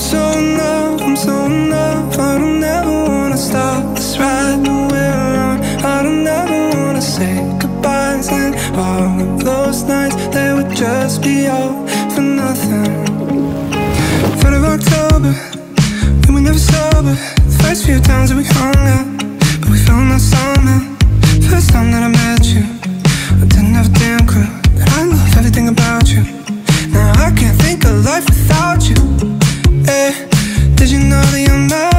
I'm so in love, I'm so in love I don't ever wanna stop this ride that we're on I don't ever wanna say goodbyes And all of those nights, they would just be all for nothing Third of October, we were never sober The first few times that we hung out But we found our summer First time that I met you I didn't have a damn clue That I love everything about you Now I can't think of life without you did you know that you're mine?